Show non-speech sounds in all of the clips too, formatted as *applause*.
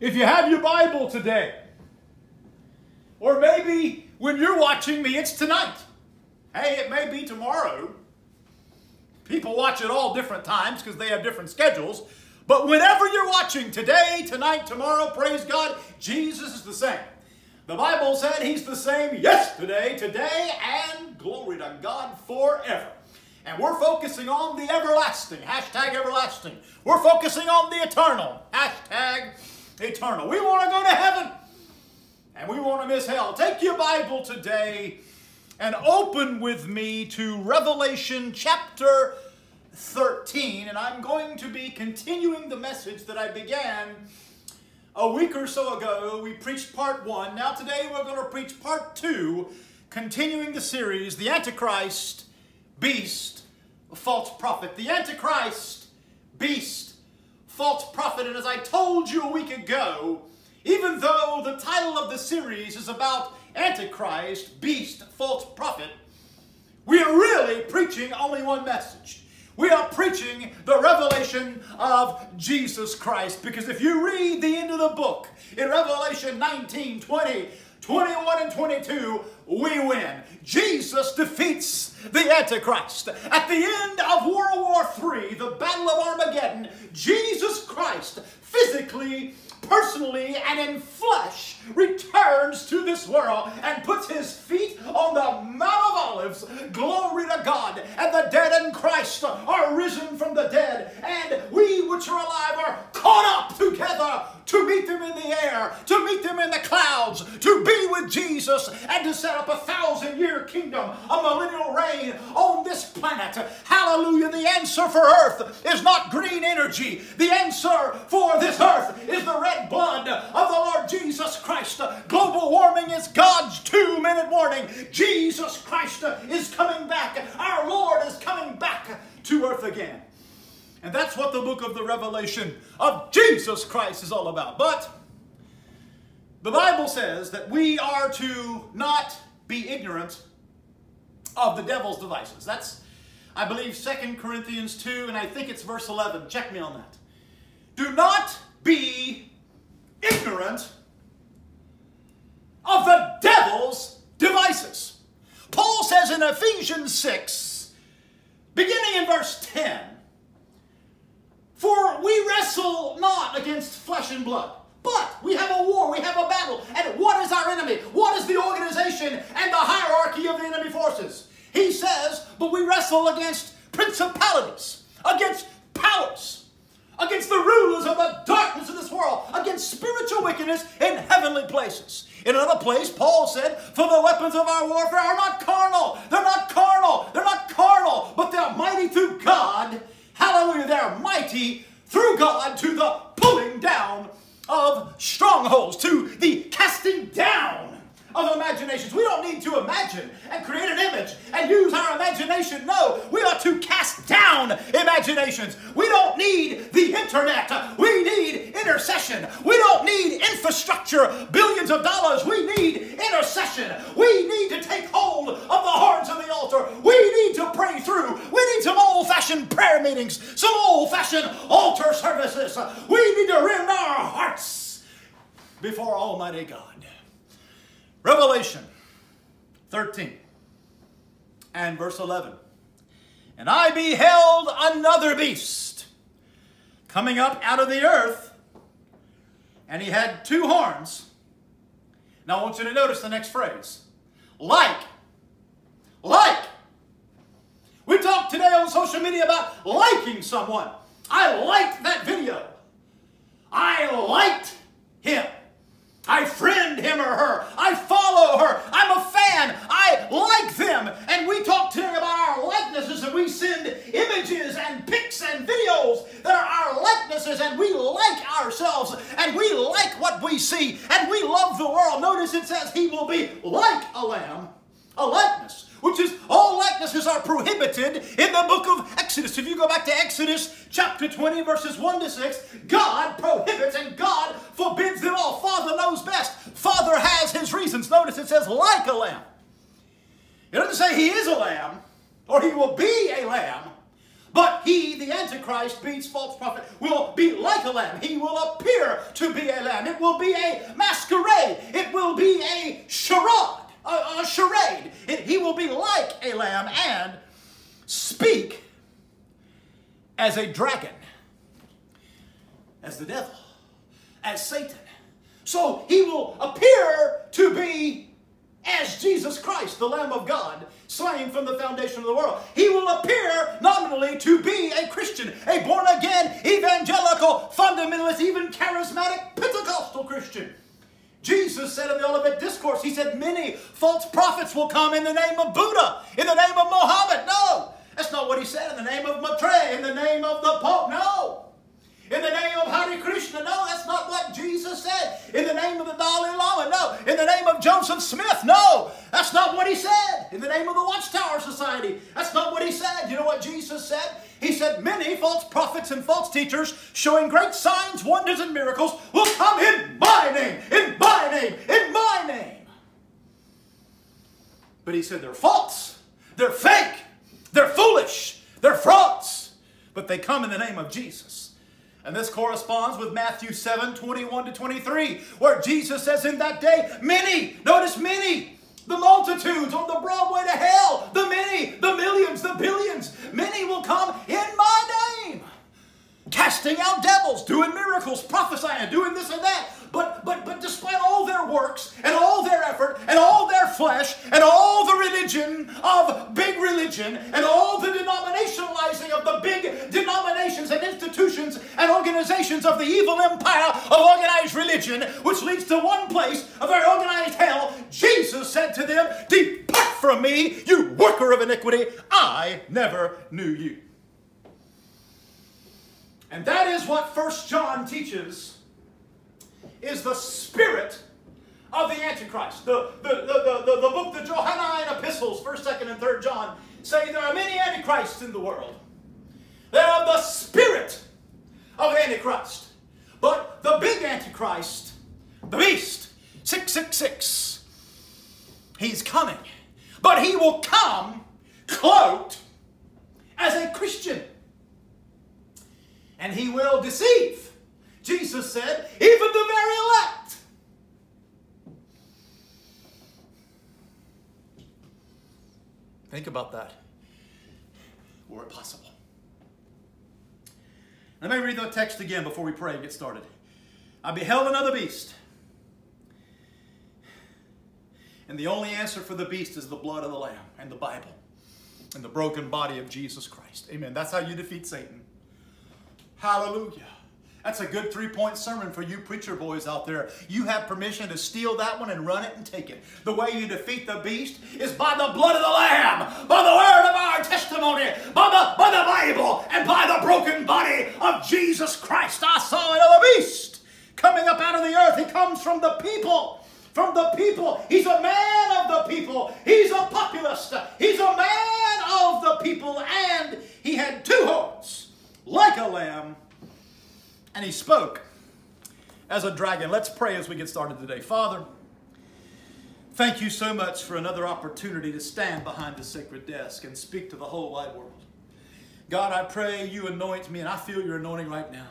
if you have your Bible today, or maybe when you're watching me, it's tonight. Hey, it may be tomorrow. People watch it all different times because they have different schedules. But whenever you're watching, today, tonight, tomorrow, praise God, Jesus is the same. The Bible said he's the same yesterday, today, and glory to God forever. And we're focusing on the everlasting, hashtag everlasting. We're focusing on the eternal, hashtag eternal. We want to go to heaven and we want to miss hell. Take your Bible today and open with me to Revelation chapter 13. And I'm going to be continuing the message that I began a week or so ago. We preached part one. Now, today we're going to preach part two, continuing the series The Antichrist, Beast, False Prophet. The Antichrist, Beast, False Prophet. And as I told you a week ago, even though the title of the series is about Antichrist, Beast, False Prophet, we are really preaching only one message. We are preaching the revelation of Jesus Christ. Because if you read the end of the book in Revelation 19, 20, 21 and 22, we win. Jesus defeats the Antichrist. At the end of World War III, the Battle of Armageddon, Jesus Christ physically personally and in flesh returns to this world and puts his feet on the Mount of Olives. Glory to God. And the dead in Christ are risen from the dead. And we which are alive are caught up together to meet them in the air, to meet them in the clouds, to be with Jesus, and to set up a thousand year kingdom, a millennial reign on this planet. Hallelujah. The answer for earth is not green energy. The answer for this earth is the red blood of the Lord Jesus Christ. Global warming is God's two minute warning. Jesus Christ is coming back. Our Lord is coming back to earth again. And that's what the book of the Revelation of Jesus Christ is all about. But the Bible says that we are to not be ignorant of the devil's devices. That's, I believe, 2 Corinthians 2, and I think it's verse 11. Check me on that. Do not be ignorant of the devil's devices. Paul says in Ephesians 6, beginning in verse 10, For we wrestle not against flesh and blood, but we have a war, we have a battle. And what is our enemy? What is the organization and the hierarchy of the enemy forces? He says, But we wrestle against principalities, against powers, against the rulers of the darkness of this world, against spiritual wickedness in heavenly places. In another place, Paul said, For the weapons of our warfare are not carnal. They're not carnal. They're not carnal, but they're mighty through God. Hallelujah. They're mighty through God to the pulling down of strongholds, to the casting down of imaginations. We don't need to imagine and create an image and use our imagination. No, we are to cast down imaginations. We don't need the internet. We need intercession. We don't need infrastructure, billions of dollars. We need intercession. We need to take hold of the horns of the altar. We need to pray through. We need some old fashioned prayer meetings, some old fashioned altar services. We need to rend our hearts before Almighty God. Revelation 13 and verse 11. And I beheld another beast coming up out of the earth, and he had two horns. Now I want you to notice the next phrase. Like. Like. We talk today on social media about liking someone. I liked that video. I liked him. I friend him or her. I follow her. I'm a fan. I like them. And we talk today about our likenesses and we send images and pics and videos that are our likenesses and we like ourselves and we like what we see and we love the world. Notice it says he will be like a lamb, a likeness which is all likenesses are prohibited in the book of Exodus. If you go back to Exodus chapter 20, verses 1 to 6, God prohibits and God forbids them all. Father knows best. Father has his reasons. Notice it says, like a lamb. It doesn't say he is a lamb or he will be a lamb, But he, the Antichrist, beats false prophet, will be like a lamb. He will appear to be a lamb. It will be a masquerade. It will be a charade. A, a charade. He will be like a lamb and speak as a dragon, as the devil, as Satan. So he will appear to be as Jesus Christ, the Lamb of God, slain from the foundation of the world. He will appear nominally to be a Christian, a born again, evangelical, fundamentalist, even charismatic, Pentecostal Christian. Jesus said in the Olivet Discourse, He said, Many false prophets will come in the name of Buddha, in the name of Mohammed. No, that's not what He said. In the name of Maitre, in the name of the Pope. No. In the name of Hare Krishna. No, that's not what Jesus said. In the name of the Dalai Lama. No. In the name of Joseph Smith. No. That's not what he said. In the name of the Watchtower Society. That's not what he said. You know what Jesus said? He said, Many false prophets and false teachers showing great signs, wonders, and miracles will come in my name, in my name, in my name. But he said, They're false. They're fake. They're foolish. They're frauds. But they come in the name of Jesus. And this corresponds with Matthew 7 21 to 23, where Jesus says, In that day, many, notice many, the multitudes on the broad way to hell, the many, the millions, the billions, many will come in my name, casting out devils, doing miracles, prophesying, doing this and that. But, but, but despite all their works and all their effort and all their flesh and all the religion of big religion and all the denominationalizing of the big denominations and institutions and organizations of the evil empire of organized religion, which leads to one place, a very organized hell, Jesus said to them, Depart from me, you worker of iniquity, I never knew you. And that is what First John teaches is the spirit of the Antichrist. The, the, the, the, the, book, the Johannine epistles, 1st, 2nd, and 3rd John, say there are many Antichrists in the world. They are the spirit of Antichrist. But the big Antichrist, the beast, 666, he's coming. But he will come cloaked as a Christian. And he will deceive Jesus said, even the very elect. Think about that. Were it possible. Let me read the text again before we pray and get started. I beheld another beast. And the only answer for the beast is the blood of the Lamb and the Bible and the broken body of Jesus Christ. Amen. That's how you defeat Satan. Hallelujah. That's a good three point sermon for you preacher boys out there. You have permission to steal that one and run it and take it. The way you defeat the beast is by the blood of the Lamb, by the word of our testimony, by the, by the Bible, and by the broken body of Jesus Christ. I saw oh, another beast coming up out of the earth. He comes from the people. From the people. He's a man of the people. He's a populist. He's a man of the people. And he had two horns, like a lamb and he spoke as a dragon. Let's pray as we get started today. Father, thank you so much for another opportunity to stand behind the sacred desk and speak to the whole wide world. God, I pray you anoint me, and I feel your anointing right now.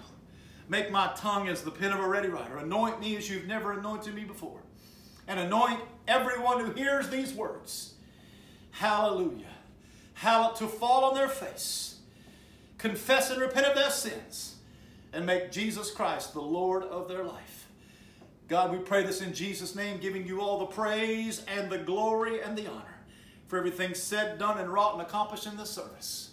Make my tongue as the pen of a ready writer. Anoint me as you've never anointed me before. And anoint everyone who hears these words. Hallelujah. Hallelujah. To fall on their face, confess and repent of their sins and make Jesus Christ the Lord of their life. God, we pray this in Jesus' name, giving you all the praise and the glory and the honor for everything said, done, and wrought and accomplished in this service.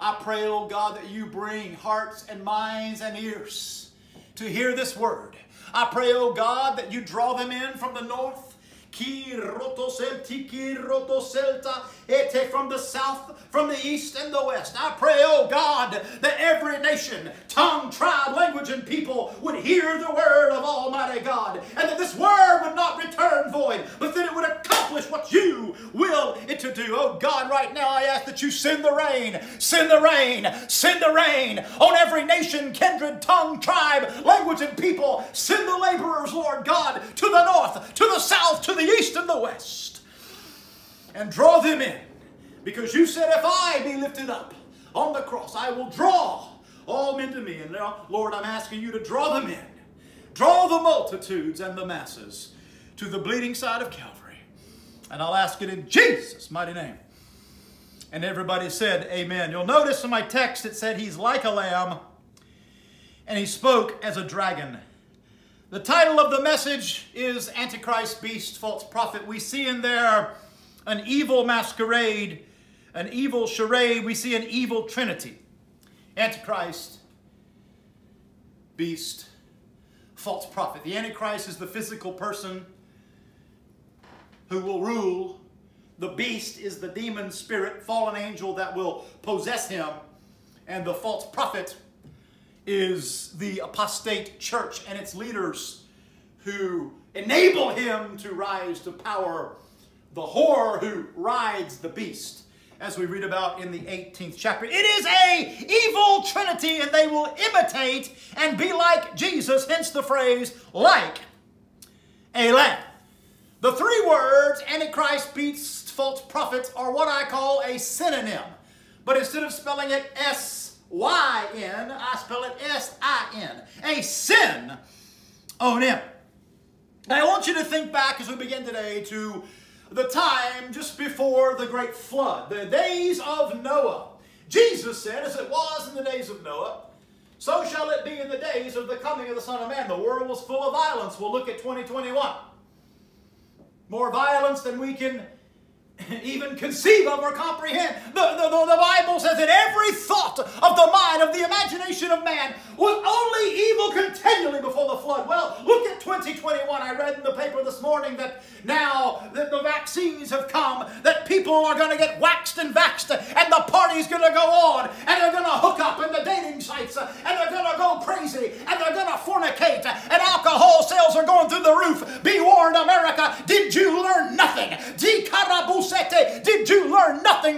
I pray, oh God, that you bring hearts and minds and ears to hear this word. I pray, oh God, that you draw them in from the north, from the south, from the east, and the west. I pray, oh God, that every nation, tongue, tribe, language, and people would hear the word of Almighty God, and that this word would not return void, but that it would accomplish what you will it to do. Oh God, right now I ask that you send the rain, send the rain, send the rain on every nation, kindred, tongue, tribe, language, and people. Send the laborers, Lord God, to the north, to the south, to the east, and the west, and draw them in. Because you said, if I be lifted up, on the cross. I will draw all men to me. And now, Lord, I'm asking you to draw them in. Draw the multitudes and the masses to the bleeding side of Calvary. And I'll ask it in Jesus' mighty name. And everybody said, Amen. You'll notice in my text it said he's like a lamb and he spoke as a dragon. The title of the message is Antichrist, Beast, False Prophet. We see in there an evil masquerade, an evil charade. We see an evil trinity Antichrist, Beast, False Prophet. The Antichrist is the physical person who will rule the beast is the demon spirit, fallen angel that will possess him. And the false prophet is the apostate church and its leaders who enable him to rise to power. The whore who rides the beast, as we read about in the 18th chapter. It is a evil trinity, and they will imitate and be like Jesus, hence the phrase, like a lamb. The three words, Antichrist, beast, false prophets are what I call a synonym. But instead of spelling it S-Y-N, I spell it S-I-N. A sin on him. Now I want you to think back as we begin today to the time just before the great flood, the days of Noah. Jesus said, as it was in the days of Noah, so shall it be in the days of the coming of the Son of Man. The world was full of violence. We'll look at 2021. More violence than we can *laughs* even conceive of or comprehend. The, the, the, Bible says that every thought of the mind, of the imagination of man, was only evil continually before the flood. Well, look at 2021. I read in the paper this morning that now that the vaccines have come, that people are going to get waxed and vaxxed, and the party's going to go on, and they're going to hook up in the dating sites, and they're going to go crazy, and they're going to fornicate, and alcohol sales are going through the roof. Be warned, America,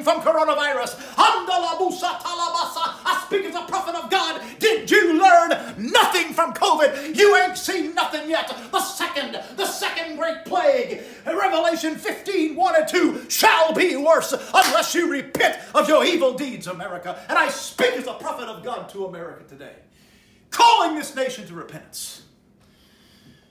from coronavirus? I speak as a prophet of God. Did you learn nothing from COVID? You ain't seen nothing yet. The second, the second great plague, Revelation 15, 1 and 2, shall be worse unless you repent of your evil deeds, America. And I speak as a prophet of God to America today, calling this nation to repentance.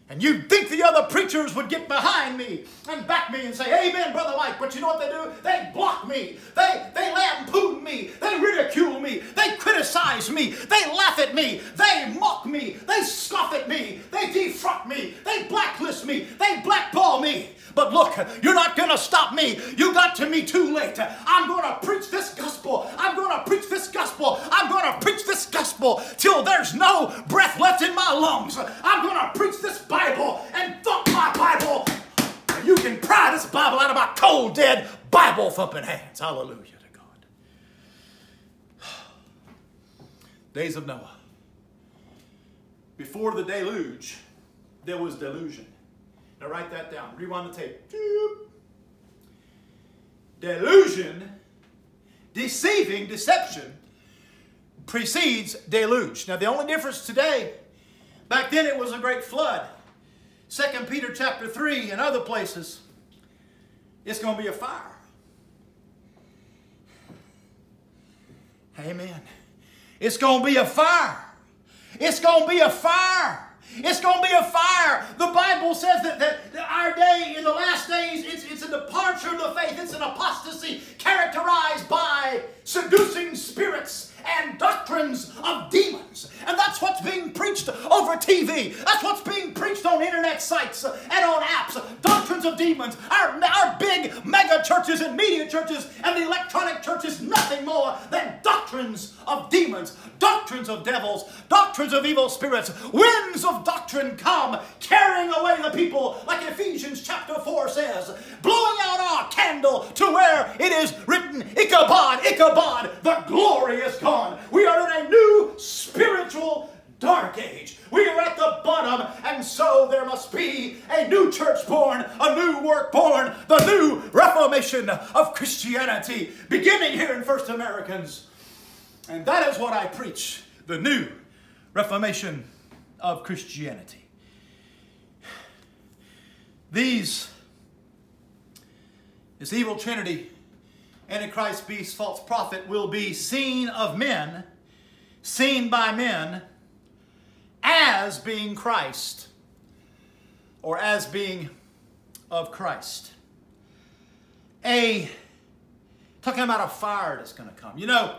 And you'd think the other preachers would get behind me and back me and say, Amen, Brother Mike. But you know what they do? They block me. They, they lampoon me. They ridicule me. They criticize me. They laugh at me. They mock me. They scoff at me. They defrock me. They blacklist me. They blackball me. But look, you're not going to stop me. You got to me too late. I'm going to preach this gospel. I'm going to preach this gospel. I'm going to preach this gospel till there's no breath left in my lungs. I'm going to preach this Bible and thump my Bible. You can pry this Bible out of my cold, dead Bible thumping hands. Hallelujah to God. *sighs* Days of Noah. Before the deluge, there was delusion. Now write that down. Rewind the tape. Delusion, deceiving, deception precedes deluge. Now the only difference today, back then it was a great flood. Second Peter chapter 3 and other places, it's going to be a fire. Amen. It's going to be a fire. It's going to be a fire. It's going to be a fire. The Bible says that, that, that, our day, in the last days, it's, it's a departure of the faith. It's an apostasy characterized by seducing spirits and doctrines of demons. And that's what's being preached over TV. That's what's being preached on internet sites and on apps. Doctrines of demons. Our, our big mega churches and media churches and the electronic churches, nothing more than doctrines of demons, doctrines of devils, doctrines of evil spirits. Winds of doctrine come carrying away the people, like Ephesians chapter 4 says, blowing out our candle to where it is written, Ichabod, Ichabod, the glory is gone. We are in a new spiritual dark age. We are at the bottom, and so there must be a new church born, a new work born, the new reformation of Christianity, beginning here in First Americans. And that is what I preach the new reformation of Christianity. These, this evil trinity Antichrist, beast, false prophet will be seen of men, seen by men, as being Christ or as being of Christ. A, talking about a fire that's going to come. You know,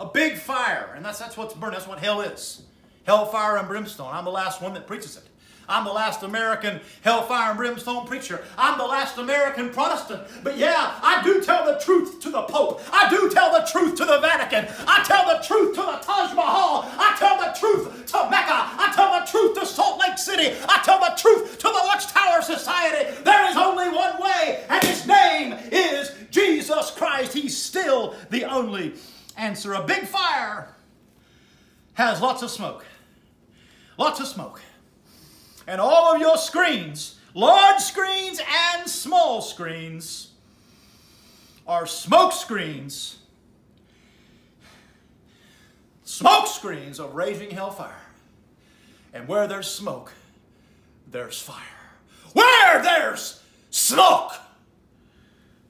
a big fire, and that's, that's what's burning, that's what hell is. Hellfire and brimstone. I'm the last one that preaches it. I'm the last American hellfire and brimstone preacher. I'm the last American Protestant. But yeah, I do tell the truth to the Pope. I do tell the truth to the Vatican. I tell the truth to the Taj Mahal. I tell the truth to Mecca. I tell the truth to Salt Lake City. I tell the truth to the Watchtower Society. There is only one way, and his name is Jesus Christ. He's still the only answer. A big fire has lots of smoke. Lots of smoke and all of your screens, large screens and small screens, are smoke screens. Smoke screens of raging hellfire. And where there's smoke, there's fire. Where there's smoke,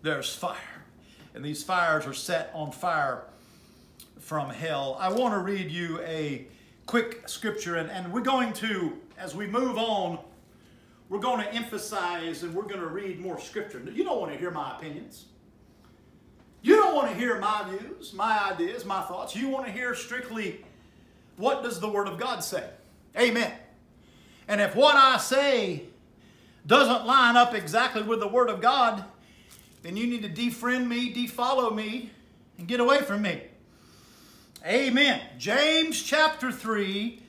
there's fire. And these fires are set on fire from hell. I want to read you a quick scripture, and, and we're going to as we move on, we're going to emphasize and we're going to read more scripture. You don't want to hear my opinions. You don't want to hear my views, my ideas, my thoughts. You want to hear strictly what does the Word of God say? Amen. And if what I say doesn't line up exactly with the Word of God, then you need to defriend me, defollow me, and get away from me. Amen. James chapter 3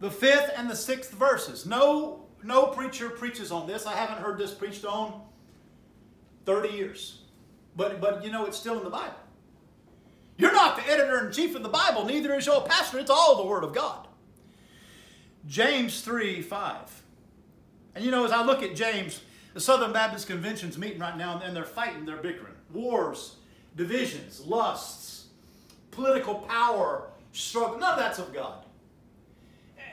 the fifth and the sixth verses. No, no preacher preaches on this. I haven't heard this preached on 30 years. But, but you know, it's still in the Bible. You're not the editor in chief of the Bible, neither is your pastor. It's all the Word of God. James 3 5. And you know, as I look at James, the Southern Baptist Convention's meeting right now, and they're fighting, they're bickering. Wars, divisions, lusts, political power, struggle. None of that's of God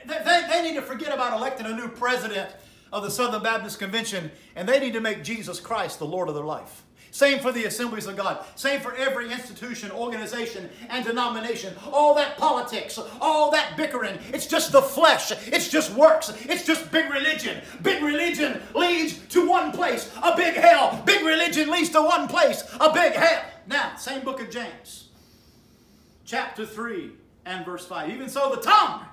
they, they need to forget about electing a new president of the Southern Baptist Convention, and they need to make Jesus Christ the Lord of their life. Same for the assemblies of God. Same for every institution, organization, and denomination. All that politics, all that bickering. It's just the flesh. It's just works. It's just big religion. Big religion leads to one place, a big hell. Big religion leads to one place, a big hell. Now, same book of James, chapter 3 and verse 5. Even so, the tongue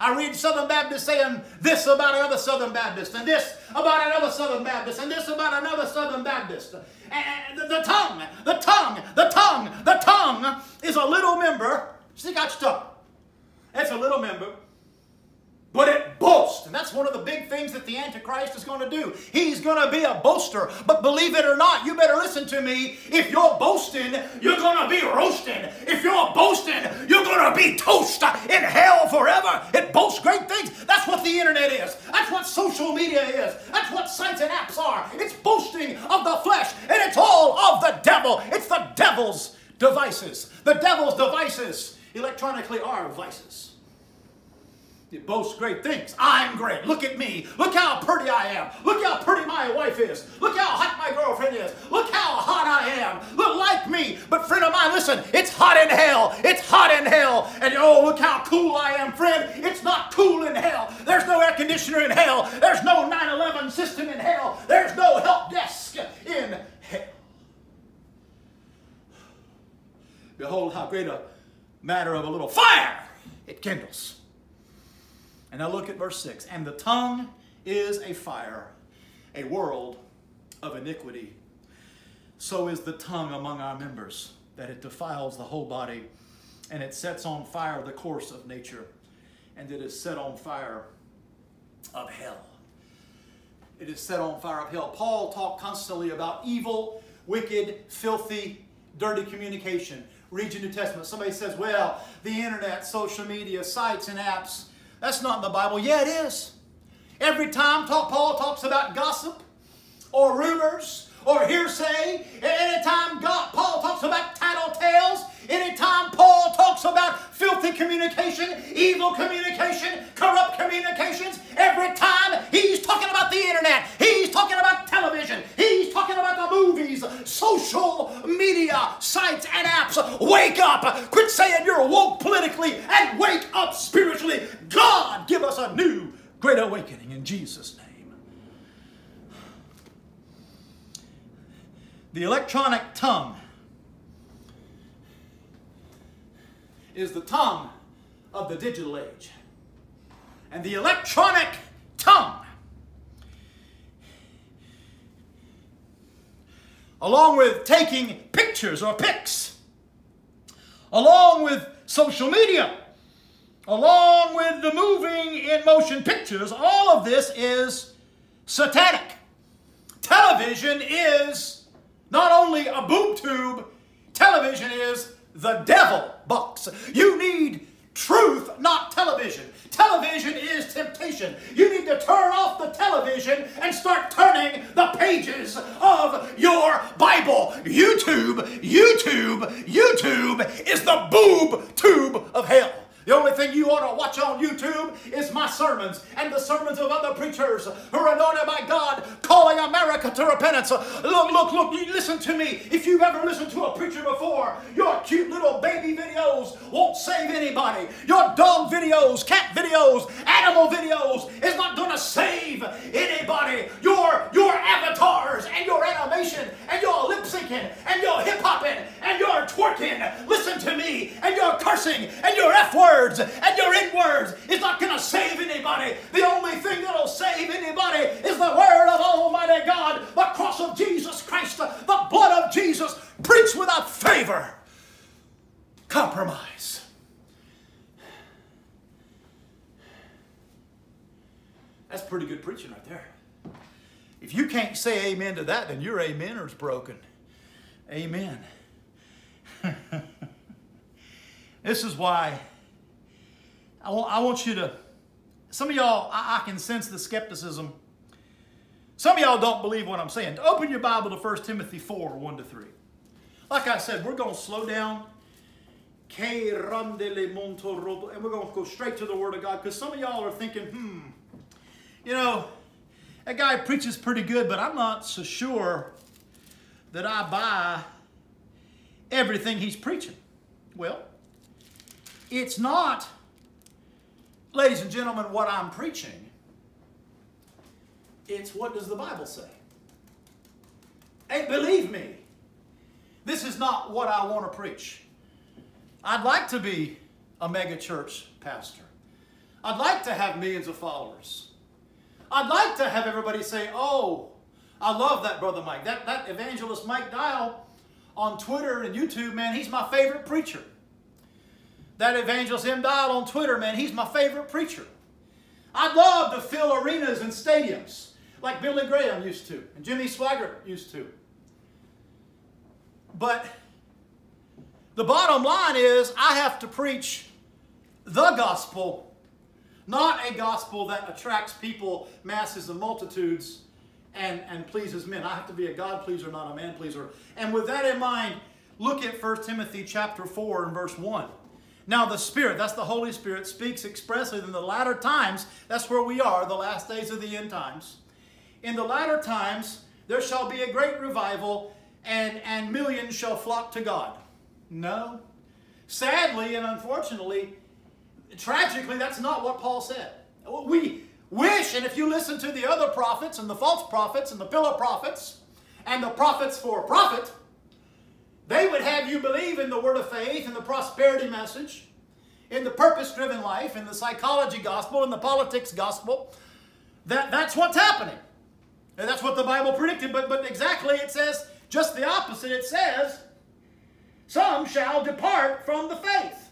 I read Southern Baptists saying this about another Southern Baptist, and this about another Southern Baptist, and this about another Southern Baptist. And the, the tongue, the tongue, the tongue, the tongue is a little member. Stick out your tongue. It's a little member but it boasts. And one of the big things that the Antichrist is going to do. He's going to be a boaster. But believe it or not, you better listen to me. If you're boasting, you're going to be roasting. If you're boasting, you're going to be toast in hell forever. It boasts great things. That's what the internet is. That's what social media is. That's what sites and apps are. It's boasting of the flesh, and it's all of the devil. It's the devil's devices. The devil's devices electronically are vices. It boasts great things. I'm great. Look at me. Look how pretty I am. Look how pretty my wife is. Look how hot my girlfriend is. Look how hot I am. Look like me. But friend of mine, listen, it's hot in hell. It's hot in hell. And oh, look how cool I am, friend. It's not cool in hell. There's no air conditioner in hell. There's no 9-11 system in hell. There's no help desk in hell. Behold how great a matter of a little fire it kindles. And now look at verse 6. And the tongue is a fire, a world of iniquity. So is the tongue among our members, that it defiles the whole body, and it sets on fire the course of nature, and it is set on fire of hell. It is set on fire of hell. Paul talked constantly about evil, wicked, filthy, dirty communication. Read your New Testament. Somebody says, well, the internet, social media, sites and apps, that's not in the Bible. Yeah, it is. Every time Paul talks about gossip or rumors or hearsay. Anytime God, Paul talks about tattletales. Anytime Paul talks about filthy communication, evil communication, corrupt communications. Every time he's talking about the internet, he's talking about television, he's talking about the movies, social media sites and apps. Wake up! Quit saying you're woke politically and wake up spiritually. God, give us a new great awakening in Jesus' name. The electronic tongue is the tongue of the digital age. And the electronic tongue, along with taking pictures or pics, along with social media, along with the moving in motion pictures, all of this is satanic. Television is not only a boob tube, television is the devil box. You need truth, not television. Television is temptation. You need to turn off the television and start turning the pages of your Bible. YouTube, YouTube, YouTube is the boob tube of hell. The only thing you ought to watch on YouTube is my sermons and the sermons of other preachers who are anointed by God calling America to repentance. Look, look, look, listen to me. If you've ever listened to a preacher before, your cute little baby videos won't save anybody. Your dog videos, cat videos, animal videos is not going to save anybody. Your, your avatars and your animation and your lip syncing and your hip hopping and your twerking, listen to me, and your cursing and your F word words and your in words is not going to save anybody. The only thing that'll save anybody is the word of Almighty God, the cross of Jesus Christ, the blood of Jesus, preached without favor. Compromise. That's pretty good preaching right there. If you can't say amen to that, then your amen is broken. Amen. *laughs* this is why I want, I want you to, some of y'all, I, I can sense the skepticism. Some of y'all don't believe what I'm saying. Open your Bible to 1 Timothy 4, 1 to 3. Like I said, we're going to slow down. And we're going to go straight to the Word of God because some of y'all are thinking, hmm, you know, that guy preaches pretty good, but I'm not so sure that I buy everything he's preaching. Well, it's not ladies and gentlemen, what I'm preaching, it's what does the Bible say? And believe me, this is not what I want to preach. I'd like to be a mega church pastor. I'd like to have millions of followers. I'd like to have everybody say, oh, I love that brother Mike. That, that evangelist Mike Dyal on Twitter and YouTube, man, he's my favorite preacher. That evangelist M. Dyal on Twitter, man, he's my favorite preacher. I'd love to fill arenas and stadiums like Billy Graham used to and Jimmy Swaggart used to. But the bottom line is I have to preach the gospel, not a gospel that attracts people, masses, and multitudes and, and pleases men. I have to be a God pleaser, not a man pleaser. And with that in mind, look at 1 Timothy chapter 4 and verse 1. Now, the Spirit, that's the Holy Spirit, speaks expressly in the latter times. That's where we are, the last days of the end times. In the latter times, there shall be a great revival, and, and millions shall flock to God. No. Sadly and unfortunately, tragically, that's not what Paul said. We wish, and if you listen to the other prophets and the false prophets and the pillar prophets and the prophets for profit, they would have you believe in the word of faith and the prosperity message, in the purpose-driven life, in the psychology gospel, in the politics gospel. That, that's what's happening. And that's what the Bible predicted, but, but exactly it says just the opposite. It says, some shall depart from the faith.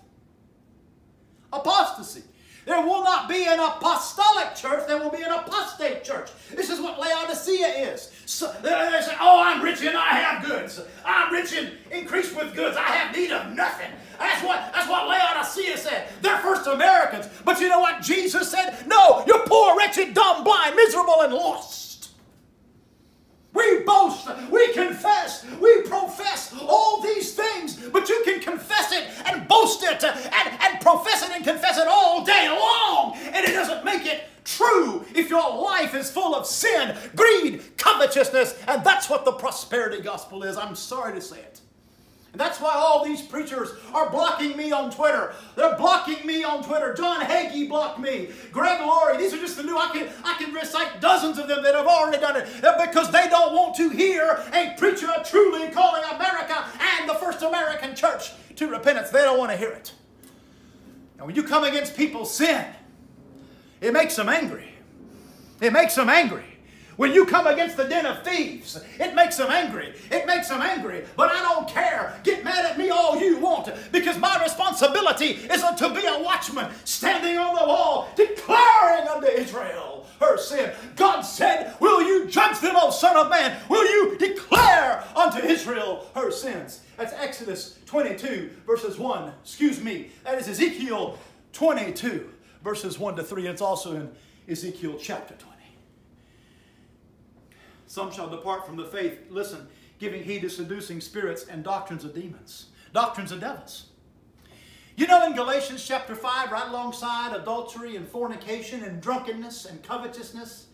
Apostasy. There will not be an apostolic church, there will be an apostate church. This is what Laodicea is. So they say, oh, I'm rich and I have goods. I'm rich and increased with goods. I have need of nothing. That's what, that's what Laodicea said. They're first Americans. But you know what Jesus said? No, you're poor, wretched, dumb, blind, miserable, and lost. We boast, we confess, we profess all these things, but you can confess it and boast it and, and profess it and confess it all day long, and it doesn't make it true if your life is full of sin, greed, covetousness, and that's what the prosperity gospel is. I'm sorry to say it. And that's why all these preachers are blocking me on Twitter. They're blocking me on Twitter. John Hagee blocked me. Greg Laurie. These are just the new. I can I can recite dozens of them that have already done it because they don't want to hear a preacher truly calling America and the first American church to repentance. They don't want to hear it. And when you come against people's sin, it makes them angry. It makes them angry. When you come against the den of thieves, it makes them angry. It makes them angry. But I don't care. Get mad at me all you want because my responsibility is to be a watchman standing on the wall declaring unto Israel her sin. God said, Will you judge them, O Son of Man? Will you declare unto Israel her sins? That's Exodus 22, verses 1. Excuse me. That is Ezekiel 22, verses 1 to 3. And it's also in Ezekiel chapter 20. Some shall depart from the faith, listen, giving heed to seducing spirits and doctrines of demons, doctrines of devils. You know, in Galatians chapter 5, right alongside adultery and fornication and drunkenness and covetousness,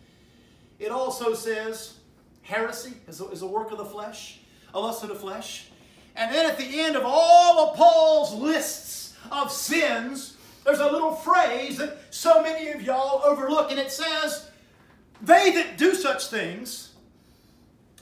it also says heresy is a, is a work of the flesh, a lust of the flesh. And then at the end of all of Paul's lists of sins, there's a little phrase that so many of y'all overlook, and it says, They that do such things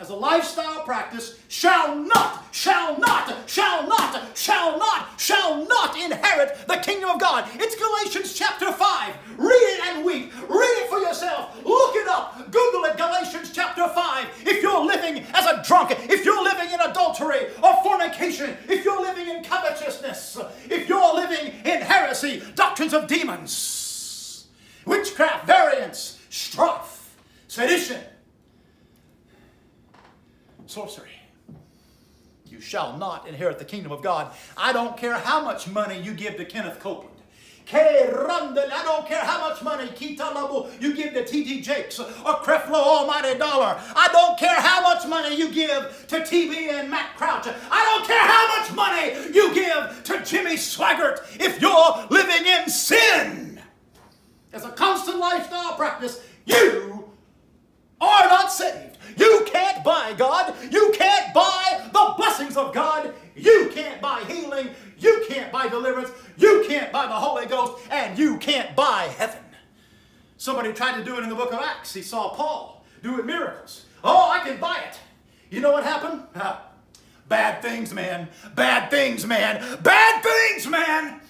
as a lifestyle practice shall not, shall not, shall not, shall not, shall not inherit the kingdom of God. It's Galatians chapter 5. Read it and weep. Read it for yourself. Look it up. Google it, Galatians chapter 5. If you're living as a drunk, if you're living in adultery or fornication, if you're living in covetousness, if you're living in heresy, doctrines of demons, witchcraft, variance, strife, sedition, sorcery. You shall not inherit the kingdom of God. I don't care how much money you give to Kenneth Copeland. I don't care how much money you give to T.D. Jakes or Creflo Almighty Dollar. I don't care how much money you give to TBN Matt Crouch. I don't care how much money you give to Jimmy Swaggart if you're living in sin. As a constant lifestyle practice, you are not saved. You can't buy God. You can't buy the blessings of God. You can't buy healing. You can't buy deliverance. You can't buy the Holy Ghost. And you can't buy heaven. Somebody tried to do it in the book of Acts. He saw Paul doing miracles. Oh, I can buy it. You know what happened? Bad things, man. Bad things, man. Bad things, man.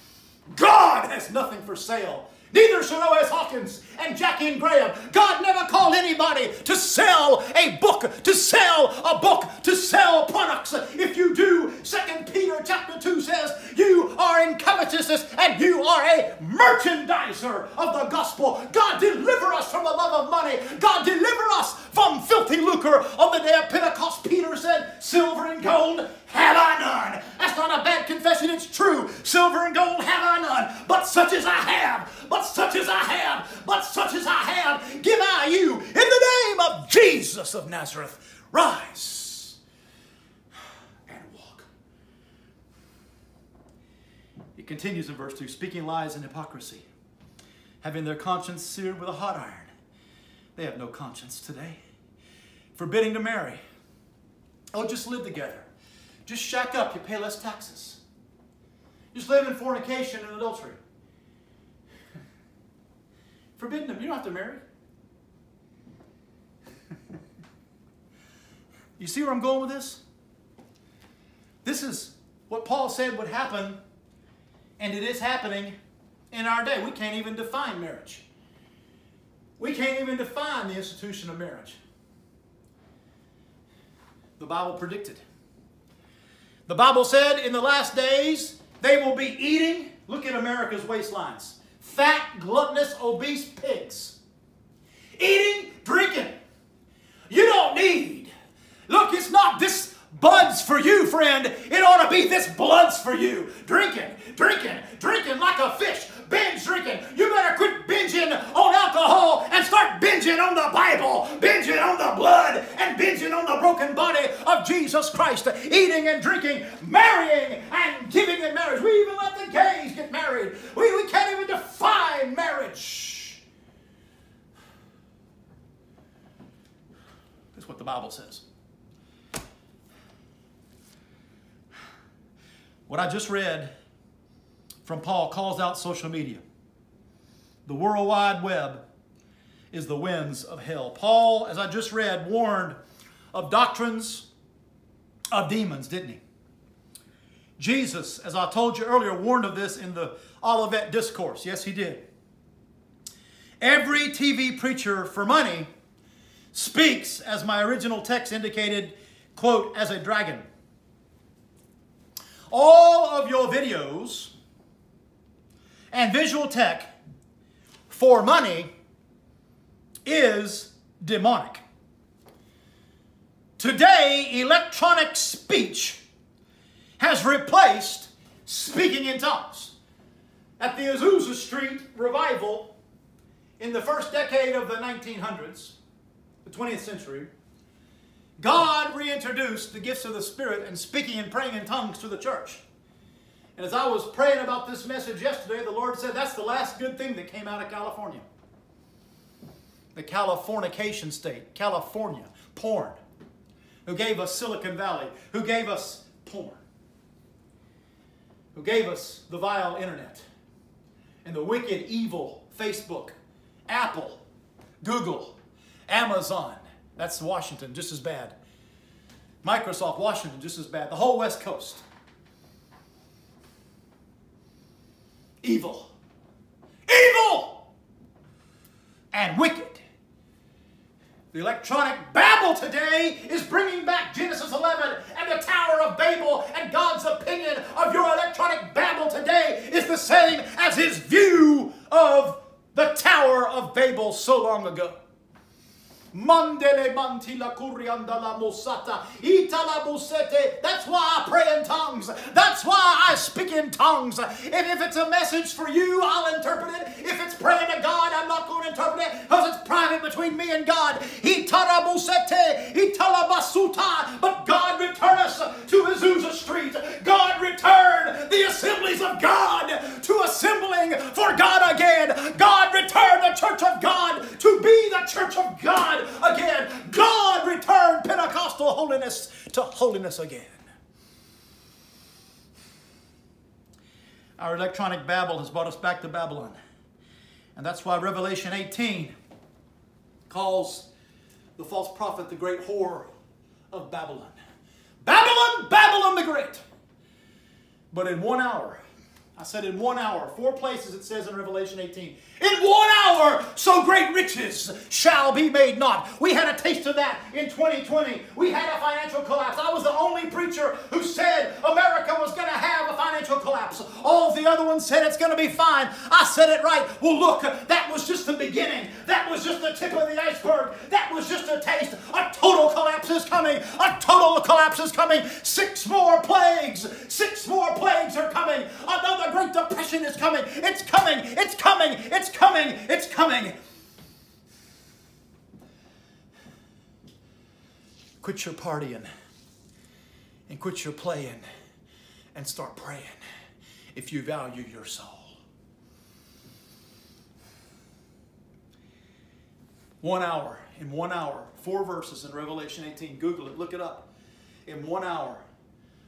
God has nothing for sale Neither should O.S. Hawkins and Jackie and Graham. God never called anybody to sell a book, to sell a book, to sell products. If you do, Second Peter chapter 2 says, you are in covetousness and you are a merchandiser of the gospel. God deliver us from the love of money. God deliver us from filthy lucre. On the day of Pentecost, Peter said, silver and gold have I none. That's not a bad confession, it's true. Silver and gold have I none, but such as I have, but such as I have, but such as I have, give I you in the name of Jesus of Nazareth. Rise and walk. It continues in verse 2 speaking lies and hypocrisy, having their conscience seared with a hot iron. They have no conscience today. Forbidding to marry. Oh, just live together. Just shack up, you pay less taxes. Just live in fornication and adultery. *laughs* Forbidden them. You don't have to marry. *laughs* you see where I'm going with this? This is what Paul said would happen, and it is happening in our day. We can't even define marriage. We can't even define the institution of marriage. The Bible predicted. The Bible said in the last days they will be eating, look at America's waistlines, fat, gluttonous, obese pigs. Eating, drinking. You don't need. Look, it's not this buds for you, friend. It ought to be this bloods for you. Drinking, drinking, drinking like a fish binge drinking. You better quit binging on alcohol and start binging on the Bible, binging on the blood, and binging on the broken body of Jesus Christ. Eating and drinking, marrying and giving in marriage. We even let the gays get married. We, we can't even define marriage. That's what the Bible says. What I just read from Paul calls out social media. The World Wide Web is the winds of hell. Paul, as I just read, warned of doctrines of demons, didn't he? Jesus, as I told you earlier, warned of this in the Olivet Discourse. Yes, he did. Every TV preacher for money speaks, as my original text indicated, quote, as a dragon. All of your videos and visual tech for money is demonic. Today, electronic speech has replaced speaking in tongues. At the Azusa Street revival in the first decade of the 1900s, the 20th century, God reintroduced the gifts of the Spirit and speaking and praying in tongues to the church. And as I was praying about this message yesterday, the Lord said that's the last good thing that came out of California. The Californication state, California, porn, who gave us Silicon Valley, who gave us porn, who gave us the vile internet, and the wicked, evil Facebook, Apple, Google, Amazon. That's Washington, just as bad. Microsoft, Washington, just as bad. The whole West Coast. evil. Evil! And wicked. The electronic babble today is bringing back Genesis 11 and the Tower of Babel, and God's opinion of your electronic babble today is the same as his view of the Tower of Babel so long ago. Mandele mantila kurianda la musata. Itala musete. That's why I pray in tongues. That's why I speak in tongues. And if it's a message for you, I'll interpret it. If it's praying to God, I'm not going to interpret it because it's private between me and God. Itala musete. Itala basuta. But God return us to Azusa Street. God return the assemblies of God to assembling for God again. God return the church of God to be the church of God again. God returned Pentecostal holiness to holiness again. Our electronic babble has brought us back to Babylon. And that's why Revelation 18 calls the false prophet the great whore of Babylon. Babylon, Babylon the Great. But in one hour, I said in one hour, four places it says in Revelation 18. In one hour, so great riches shall be made not. We had a taste of that in 2020. We had a financial collapse. I was the only preacher who said America was going to have a financial collapse. All the other ones said it's going to be fine. I said it right. Well, look, that was just the beginning. That was just the tip of the iceberg. That was just a taste. A total collapse is coming. A total collapse is coming. Six more plagues. Six more plagues are coming. Another the Great Depression is coming. It's coming. It's coming. It's coming. It's coming. Quit your partying and quit your playing and start praying if you value your soul. One hour, in one hour, four verses in Revelation 18. Google it, look it up. In one hour,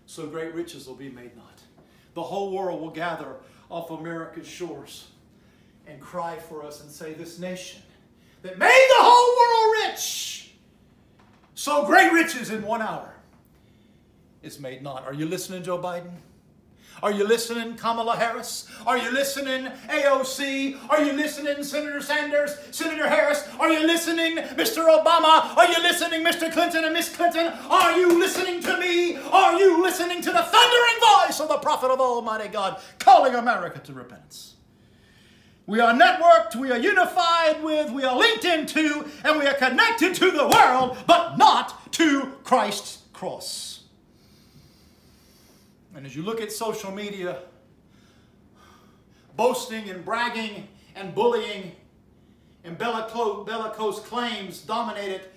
so great riches will be made not the whole world will gather off America's shores and cry for us and say, This nation that made the whole world rich, so great riches in one hour, is made not. Are you listening, Joe Biden? Are you listening, Kamala Harris? Are you listening, AOC? Are you listening, Senator Sanders, Senator Harris? Are you listening, Mr. Obama? Are you listening, Mr. Clinton and Miss Clinton? Are you listening to me? Are you listening to the thundering voice of the prophet of Almighty God calling America to repentance? We are networked, we are unified with, we are linked into, and we are connected to the world, but not to Christ's cross. And as you look at social media, boasting and bragging and bullying and bellicose claims dominate it,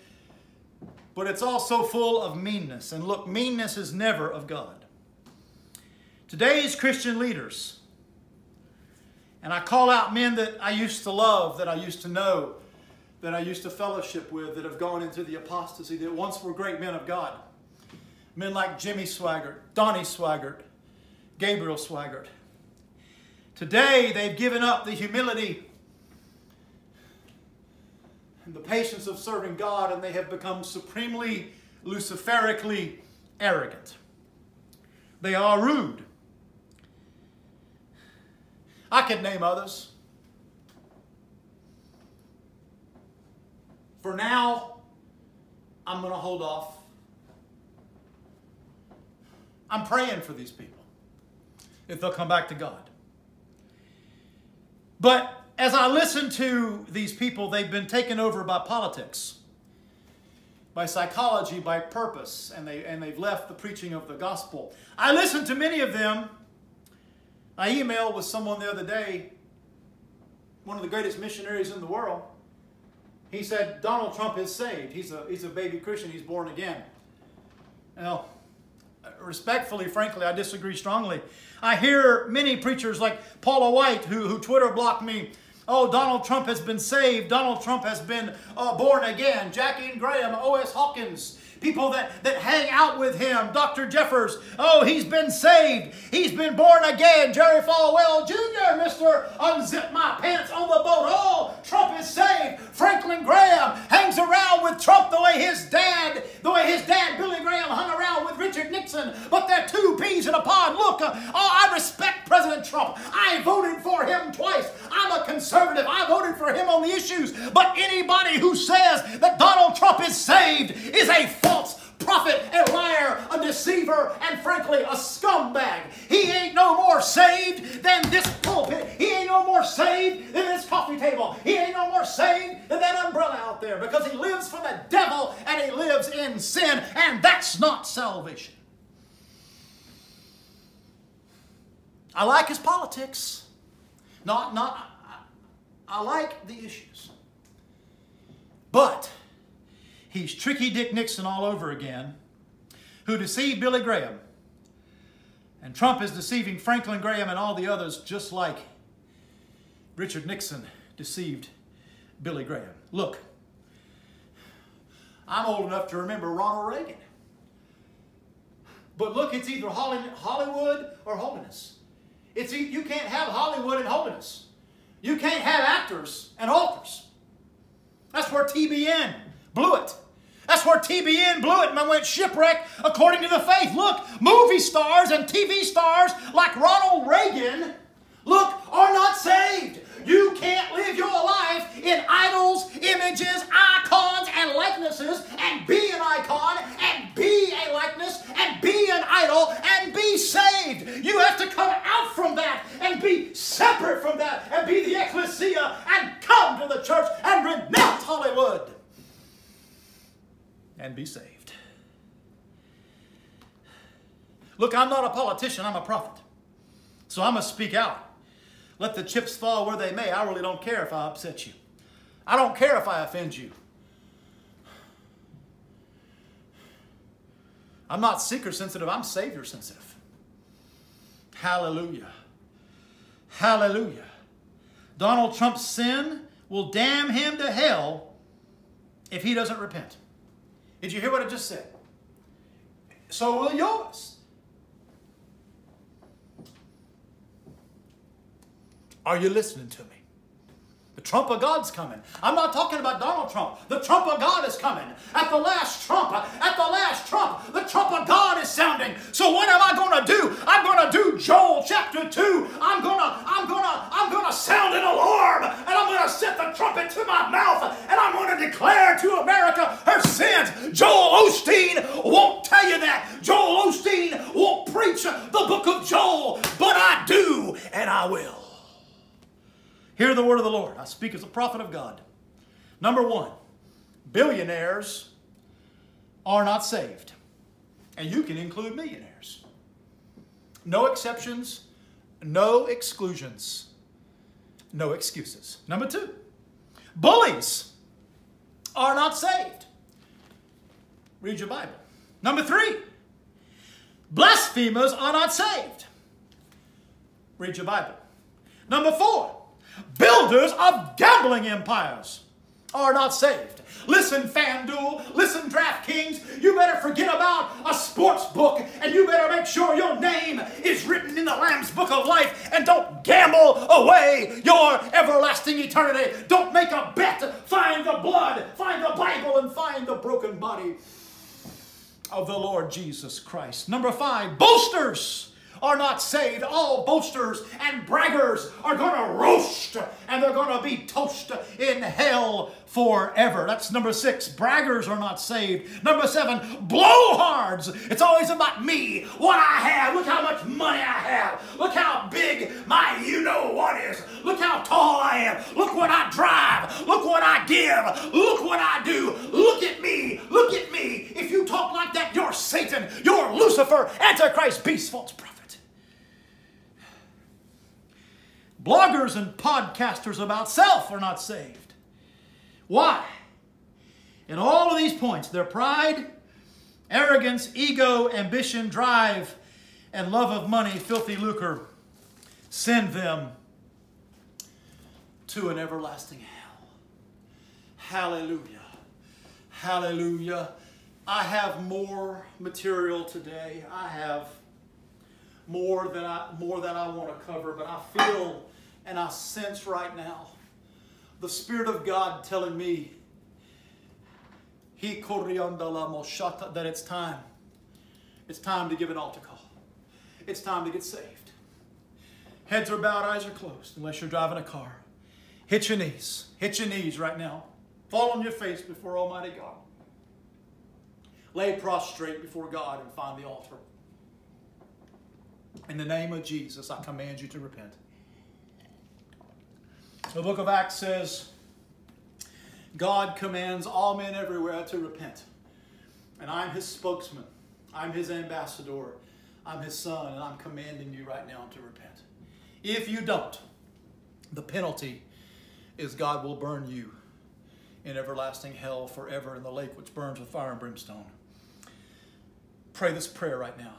but it's also full of meanness. And look, meanness is never of God. Today's Christian leaders, and I call out men that I used to love, that I used to know, that I used to fellowship with, that have gone into the apostasy, that once were great men of God. Men like Jimmy Swaggart, Donnie Swaggart, Gabriel Swaggart. Today, they've given up the humility and the patience of serving God, and they have become supremely luciferically arrogant. They are rude. I could name others. For now, I'm going to hold off. I'm praying for these people if they'll come back to God. But as I listen to these people, they've been taken over by politics, by psychology, by purpose, and, they, and they've left the preaching of the gospel. I listen to many of them. I emailed with someone the other day, one of the greatest missionaries in the world. He said, Donald Trump is saved. He's a, he's a baby Christian. He's born again. Now, respectfully, frankly, I disagree strongly. I hear many preachers like Paula White, who, who Twitter blocked me. Oh, Donald Trump has been saved. Donald Trump has been uh, born again. Jackie and Graham, O.S. Hawkins, people that, that hang out with him. Dr. Jeffress, oh, he's been saved. He's been born again. Jerry Falwell Jr., Mr. Unzip My Pants on the boat. Oh, Trump is saved. Franklin Graham hangs around with Trump the way his dad, the way his dad, Billy Graham, hung around with Richard Nixon. But they're two peas in a pod. Look, uh, oh, I respect President Trump. I voted for him twice. I'm a conservative. I voted for him on the issues. But anybody who says that Donald Trump is saved is a false prophet, a liar, a deceiver, and frankly, a scumbag. He ain't no more saved than this pulpit. He ain't no more saved than this coffee table. He ain't no more saved than that umbrella out there because he lives for the devil and he lives in sin, and that's not salvation. I like his politics. Not, not, I, I like the issues. But He's Tricky Dick Nixon all over again, who deceived Billy Graham. And Trump is deceiving Franklin Graham and all the others just like Richard Nixon deceived Billy Graham. Look, I'm old enough to remember Ronald Reagan. But look, it's either Hollywood or holiness. It's, you can't have Hollywood and holiness. You can't have actors and altars. That's where TBN blew it. That's where TBN blew it and I went shipwreck according to the faith. Look, movie stars and TV stars like Ronald Reagan, look, are not saved. You can't live your life in idols, images, icons, and likenesses, and be an icon, and be a likeness, and be an idol, and be saved. You have to come out from that and be separate from that, and be the ecclesia, and come to the church and renounce Hollywood and be saved. Look, I'm not a politician, I'm a prophet. So I must speak out. Let the chips fall where they may. I really don't care if I upset you. I don't care if I offend you. I'm not seeker sensitive, I'm Savior sensitive. Hallelujah. Hallelujah. Donald Trump's sin will damn him to hell if he doesn't repent. Did you hear what I just said? So will yours. Are you listening to me? The trump of God's coming. I'm not talking about Donald Trump. The trump of God is coming. At the last trump, at the last trump, the trump of God is sounding. So what am I going to do? I'm going to do Joel chapter 2. I'm going to I'm going to I'm going to sound an alarm and I'm going to set the trumpet to my mouth and I'm going to declare to America her sins. Joel Osteen won't tell you that. Joel Osteen won't preach the book of Joel, but I do and I will. Hear the word of the Lord. I speak as a prophet of God. Number one, billionaires are not saved. And you can include millionaires. No exceptions, no exclusions, no excuses. Number two, bullies are not saved. Read your Bible. Number three, blasphemers are not saved. Read your Bible. Number four, builders of gambling empires. are not saved. Listen, FanDuel, listen, DraftKings, you better forget about a sports book and you better make sure your name is written in the Lamb's Book of Life and don't gamble away your everlasting eternity. Don't make a bet. Find the blood, find the Bible, and find the broken body of the Lord Jesus Christ. Number five, boasters are not saved. All boasters and braggers are going to roast and they're going to be toast in hell forever. That's number six. Braggers are not saved. Number seven, blowhards. It's always about me, what I have. Look how much money I have. Look how big my you know what is. Look how tall I am. Look what I drive. Look what I give. Look what I do. Look at me. Look at me. If you talk like that, you're Satan. You're Lucifer, Antichrist, beast, false prophet. Bloggers and podcasters about self are not saved. Why? In all of these points, their pride, arrogance, ego, ambition, drive, and love of money, filthy lucre, send them to an everlasting hell. Hallelujah. Hallelujah. I have more material today. I have more than I more than I want to cover, but I feel and I sense right now the Spirit of God telling me that it's time. It's time to give an altar call. It's time to get saved. Heads are bowed, eyes are closed, unless you're driving a car. Hit your knees. Hit your knees right now. Fall on your face before Almighty God. Lay prostrate before God and find the altar. In the name of Jesus, I command you to repent. The book of Acts says, God commands all men everywhere to repent. And I'm his spokesman. I'm his ambassador. I'm his son, and I'm commanding you right now to repent. If you don't, the penalty is God will burn you in everlasting hell forever in the lake which burns with fire and brimstone. Pray this prayer right now.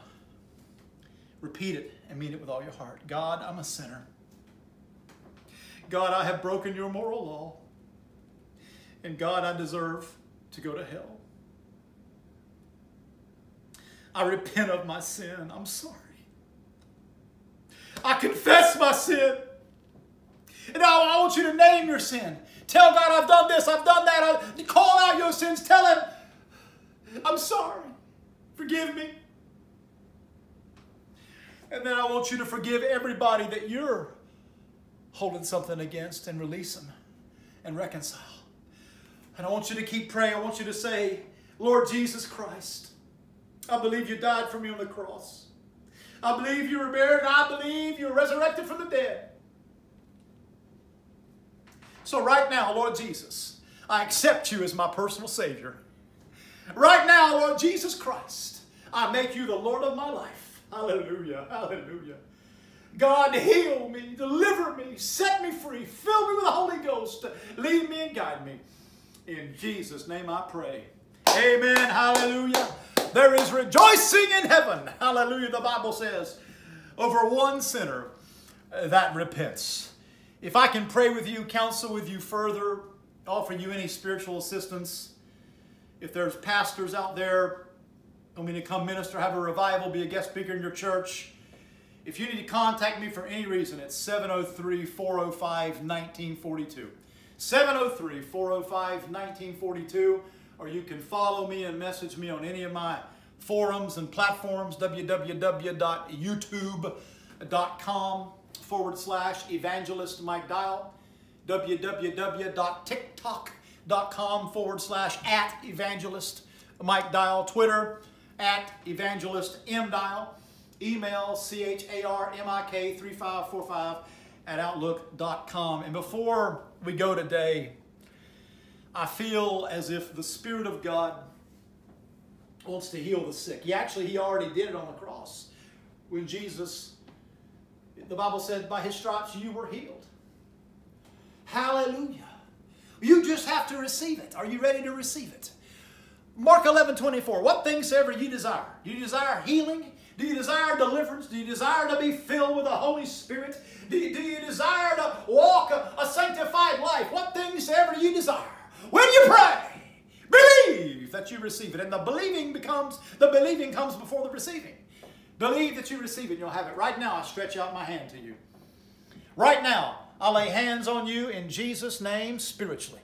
Repeat it and mean it with all your heart. God, I'm a sinner. God, I have broken your moral law. And God, I deserve to go to hell. I repent of my sin. I'm sorry. I confess my sin. And now I want you to name your sin. Tell God, I've done this, I've done that. I, call out your sins. Tell Him, I'm sorry. Forgive me. And then I want you to forgive everybody that you're holding something against and release them and reconcile. And I want you to keep praying. I want you to say, Lord Jesus Christ, I believe you died for me on the cross. I believe you were buried, and I believe you were resurrected from the dead. So, right now, Lord Jesus, I accept you as my personal Savior. Right now, Lord Jesus Christ, I make you the Lord of my life. Hallelujah. Hallelujah. God, heal me, deliver me, set me free, fill me with the Holy Ghost, lead me and guide me. In Jesus' name I pray. Amen. Hallelujah. There is rejoicing in heaven. Hallelujah. The Bible says over one sinner that repents. If I can pray with you, counsel with you further, offer you any spiritual assistance, if there's pastors out there, I mean to come minister, have a revival, be a guest speaker in your church, if you need to contact me for any reason, it's 703 405 1942. 703 405 1942. Or you can follow me and message me on any of my forums and platforms www.youtube.com forward slash evangelist Mike Dyal, www.tiktok.com forward slash at evangelist Mike Dyal, Twitter at evangelist M Dyal email charmik3545 at outlook.com. And before we go today, I feel as if the Spirit of God wants to heal the sick. He actually, he already did it on the cross. When Jesus, the Bible said, by his stripes you were healed. Hallelujah. You just have to receive it. Are you ready to receive it? Mark 11, 24. What things soever you desire. You desire healing? Do you desire deliverance? Do you desire to be filled with the Holy Spirit? Do you, do you desire to walk a, a sanctified life? What things ever you desire, when you pray, believe that you receive it. And the believing becomes, the believing comes before the receiving. Believe that you receive it, and you'll have it. Right now, I stretch out my hand to you. Right now, I lay hands on you in Jesus' name spiritually.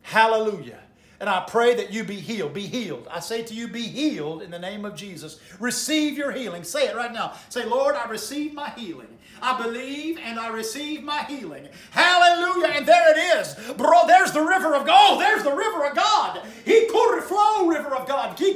Hallelujah. And I pray that you be healed. Be healed. I say to you, be healed in the name of Jesus. Receive your healing. Say it right now. Say, Lord, I receive my healing. I believe and I receive my healing. Hallelujah. And there it is. Bro, there's the river of God. Oh, there's the river of God. He could flow, river of God. Eh,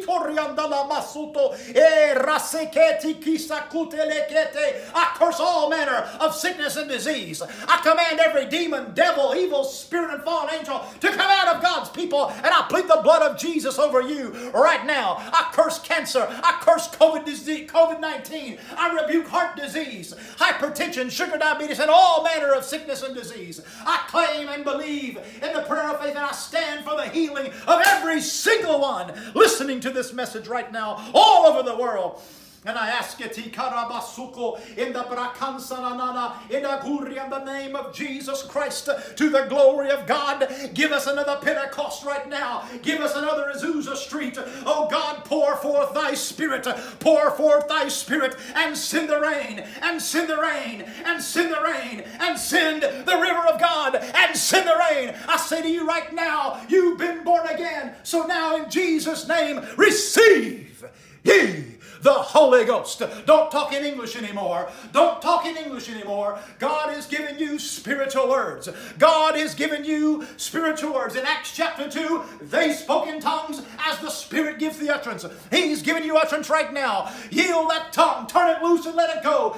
I curse all manner of sickness and disease. I command every demon, devil, evil spirit, and fallen angel to come out of God's people. And I plead the blood of Jesus over you right now. I curse cancer. I curse COVID disease, COVID-19. I rebuke heart disease, hypertension hypertension, sugar diabetes, and all manner of sickness and disease. I claim and believe in the prayer of faith, and I stand for the healing of every single one listening to this message right now, all over the world. And I ask it, Ikarabasuko, in the Brakansanana, in Aguri, in the name of Jesus Christ, to the glory of God. Give us another Pentecost right now. Give us another Azusa Street. Oh God, pour forth thy spirit, pour forth thy spirit, and send the rain, and send the rain, and send the rain, and send the river of God, and send the rain. I say to you right now, you've been born again. So now in Jesus' name, receive ye the Holy Ghost. Don't talk in English anymore. Don't talk in English anymore. God is giving you spiritual words. God is giving you spiritual words. In Acts chapter 2, they spoke in tongues as the Spirit gives the utterance. He's giving you utterance right now. Yield that tongue, turn it loose and let it go.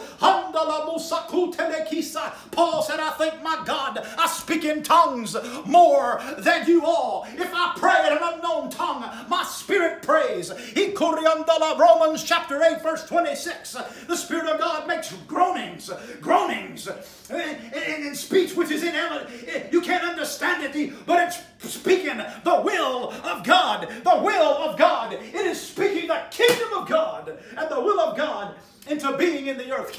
Paul said, I thank my God, I speak in tongues more than you all. If I pray in an unknown tongue, my spirit prays. He Romans chapter 8, verse 26. The Spirit of God makes groanings, groanings, eh, eh, in, in speech which is inanimate. Eh, you can't understand it, but it's speaking the will of God. The will of God. It is speaking the kingdom of God and the will of God into being in the earth.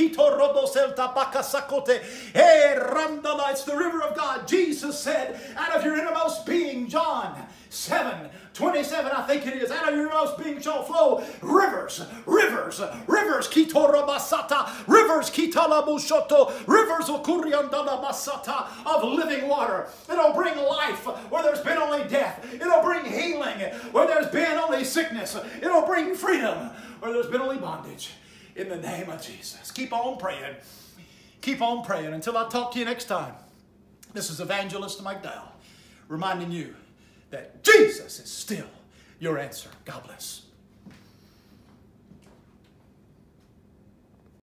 It's the river of God. Jesus said, out of your innermost being, John 7 27, I think it is, out of your mouth being shall flow rivers, rivers, rivers, kitorabasata, rivers, kitalabushoto, rivers basata of living water. It'll bring life where there's been only death. It'll bring healing where there's been only sickness. It'll bring freedom where there's been only bondage. In the name of Jesus. Keep on praying. Keep on praying until I talk to you next time. This is Evangelist Mike Dyal reminding you that Jesus is still your answer. God bless.